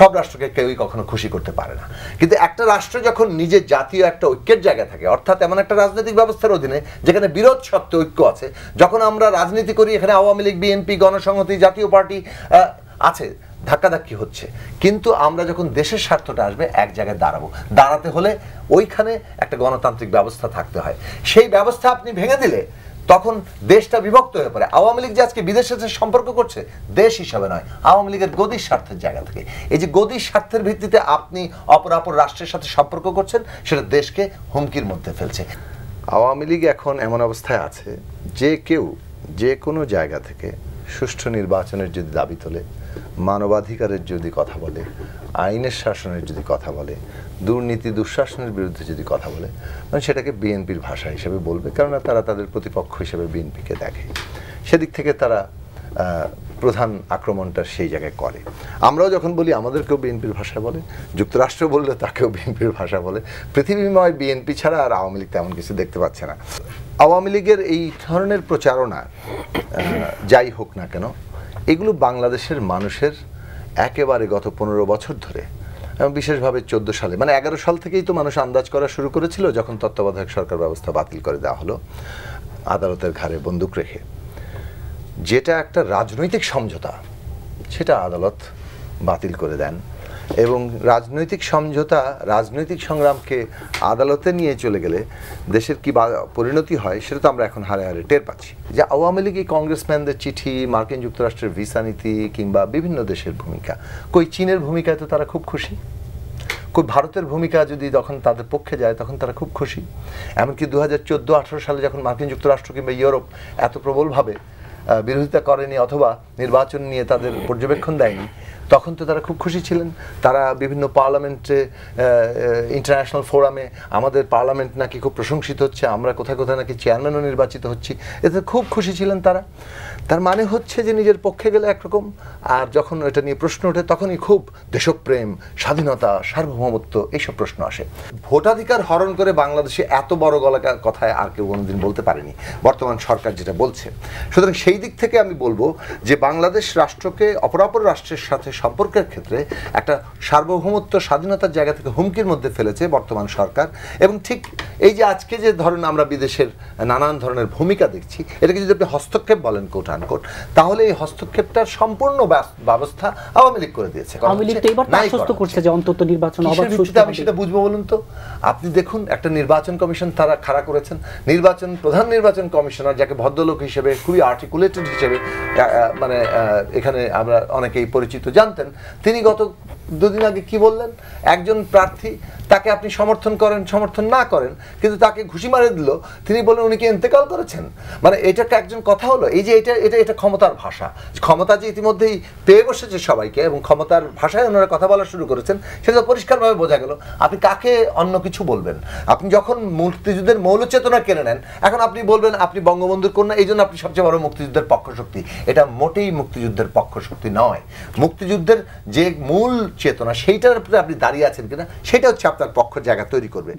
সব রাষ্ট্রকে কেউই কখনো খুশি করতে পারে না। কিন্তু একটা রাষ্ট্র যখন নিজের জাতীয় একটা ঐক্যের জায়গায় থাকে, অর্থাৎ এমন একটা রাজনৈতিক ব্যবস্থার অধীনে যেখানে বিরোধ সত্ত্বে ঐক্য আছে, যখন আমরা রাজনীতি করি, এখানে আওয়ামী লীগ, বিএনপি, গণসংহতি, জাতীয় পার্টি আছে, ধাক্কাধাক্কি হচ্ছে। কিন্তু আমরা যখন দেশের স্বার্থটা আসবে, এক জায়গায় দাঁড়াবো। দাঁড়াতে হলে ওইখানে একটা গণতান্ত্রিক ব্যবস্থা থাকতে হয়। সেই ব্যবস্থা আপনি ভেঙে দিলে তখন দেশটা বিভক্ত হয়ে পড়ে। আওয়ামী লীগ যে আজকে বিদেশের সাথে সম্পর্ক করছে, দেশ হিসাবে নয়, আওয়ামী লীগের গদির স্বার্থের জায়গা থেকে। এই যে গদির স্বার্থের ভিত্তিতে আপনি অপরাপর রাষ্ট্রের সাথে সম্পর্ক করছেন, সেটা দেশকে হুমকির মধ্যে ফেলছে। আওয়ামী লীগ এখন এমন অবস্থায় আছে যে কেউ যে কোনো জায়গা থেকে সুষ্ঠু নির্বাচনের যদি দাবি তোলে, মানবাধিকারের যদি কথা বলে, আইনের শাসনের যদি কথা বলে, দুর্নীতি, দুঃশাসনের বিরুদ্ধে যদি কথা বলে মানে সেটাকে বিএনপির ভাষা হিসেবে বলবে, কেননা তারা তাদের প্রতিপক্ষ হিসেবে বিএনপিকে দেখে। সেদিক থেকে তারা প্রধান আক্রমণটা সেই জায়গায় করে। আমরাও যখন বলি, আমাদেরকেও বিএনপির ভাষা বলে, যুক্তরাষ্ট্র বললে তাকেও বিএনপির ভাষা বলে, পৃথিবীময় বিএনপি ছাড়া আর আওয়ামী লীগ তেমন কিছু দেখতে পাচ্ছে না। আওয়ামী লীগের এই ধরনের প্রচারণা যাই হোক না কেন, এগুলো বাংলাদেশের মানুষের একেবারে গত পনেরো বছর ধরে, এবং বিশেষভাবে চোদ্দ সালে মানে এগারো সাল থেকেই তো মানুষ আন্দাজ করা শুরু করেছিল যখন তত্ত্বাবধায়ক সরকার ব্যবস্থা বাতিল করে দেওয়া হলো, আদালতের ঘাড়ে বন্দুক রেখে। যেটা একটা রাজনৈতিক সমঝোতা, সেটা আদালত বাতিল করে দেন। এবং রাজনৈতিক সমঝোতা, রাজনৈতিক সংগ্রামকে আদালতে নিয়ে চলে গেলে দেশের কি পরিণতি হয়, সেটা তো আমরা এখন হারে হারে টের পাচ্ছি। যে আওয়ামী লীগ কংগ্রেসম্যানদের চিঠি, মার্কিন যুক্তরাষ্ট্রের ভিসা নীতি কিংবা বিভিন্ন দেশের ভূমিকা। কই চীনের ভূমিকায় তো তারা খুব খুশি? খুব ভারতের ভূমিকা যদি তখন তাদের পক্ষে যায়, তখন তারা খুব খুশি। এমনকি দু হাজার চোদ্দ আঠারো সালে যখন মার্কিন যুক্তরাষ্ট্র কিংবা ইউরোপ এত প্রবলভাবে বিরোধিতা করেনি অথবা নির্বাচন নিয়ে তাদের পর্যবেক্ষণ দেয়নি। তখন তো তারা খুব খুশি ছিলেন। তারা বিভিন্ন পার্লামেন্টে ইন্টারন্যাশনাল ফোরামে আমাদের পার্লামেন্ট নাকি খুব প্রশংসিত হচ্ছে, আমরা কোথায় কোথায় নাকি চেয়ারম্যানও নির্বাচিত হচ্ছি, এতে খুব খুশি ছিলেন তারা। তার মানে হচ্ছে যে নিজের পক্ষে গেলে একরকম, আর যখন এটা নিয়ে প্রশ্ন ওঠে তখনই খুব দেশপ্রেম, স্বাধীনতা, সার্বভৌমত্ব এইসব প্রশ্ন আসে। ভোটাধিকার হরণ করে বাংলাদেশে এত বড় গলা কথায় আর কেউ কোনোদিন বলতে পারেনি। বর্তমান সরকার যেটা বলছে। সুতরাং সেই দিক থেকে আমি বলব যে বাংলাদেশ রাষ্ট্রকে অপরাপর রাষ্ট্রের সাথে সম্পর্কের ক্ষেত্রে একটা সার্বভৌমত্ব স্বাধীনতার জায়গা থেকে হুমকির মধ্যে ফেলেছে বর্তমান সরকার। এবং ঠিক এই যে আজকে যে ধরেন আমরা বিদেশের নানান ধরনের ভূমিকা দেখছি এটাকে যদি আপনি হস্তক্ষেপ বলেন কোট আনকোট তাহলে এই হস্তক্ষেপটার সম্পূর্ণ ব্যবস্থা আওয়ামী লীগ করে দিয়েছে। আওয়ামী লীগ তো এবার আশ্বস্ত করছে যে অন্তত নির্বাচন অবাধ সুষ্ঠু আমি সেটা বুঝব বলুন তো? আপনি দেখুন একটা নির্বাচন কমিশন তারা খাড়া করেছেন। নির্বাচন প্রধান নির্বাচন কমিশনার যাকে ভদ্রলোক হিসেবে খুবই আর্টিকুলেটেড হিসেবে মানে এখানে আমরা অনেকেই পরিচিত জানতেন। তিনি গত দুদিন আগে কি বললেন? একজন প্রার্থী, তাকে আপনি সমর্থন করেন, সমর্থন না করেন, কিন্তু তাকে ঘুষি মারে দিল, তিনি বলেন উনি কি ইন্তেকাল করেছেন? মানে এটা একটা একজন কথা হলো, এই যে এটা এটা এটা ক্ষমতার ভাষা। ক্ষমতা যে ইতিমধ্যেই পেয়ে বসেছে সবাইকে এবং ক্ষমতার ভাষায় ওনারা কথা বলা শুরু করেছেন, সেটা পরিষ্কারভাবে বোঝা গেল। আপনি কাকে অন্য কিছু বলবেন? আপনি যখন মুক্তিযুদ্ধের মৌল চেতনা কেড়ে নেন, এখন আপনি বলবেন, আপনি বঙ্গবন্ধুর কন্যা, এই জন্য আপনি সবচেয়ে বড় মুক্তিযুদ্ধের পক্ষ শক্তি এটা মোটেই মুক্তিযুদ্ধের পক্ষ শক্তি নয়। মুক্তিযুদ্ধের যে মূল চেতনা সেইটার উপরে আপনি দাঁড়িয়ে আছেন কিনা সেটা হচ্ছে আপনার পক্ষ জায়গা তৈরি করবে।